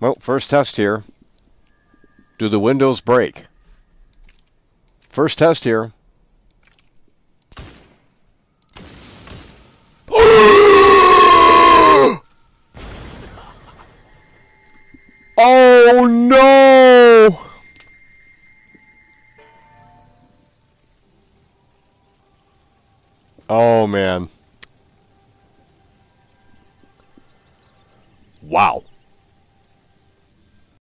Well, first test here. Do the windows break? First test here. oh no! Oh man. Wow.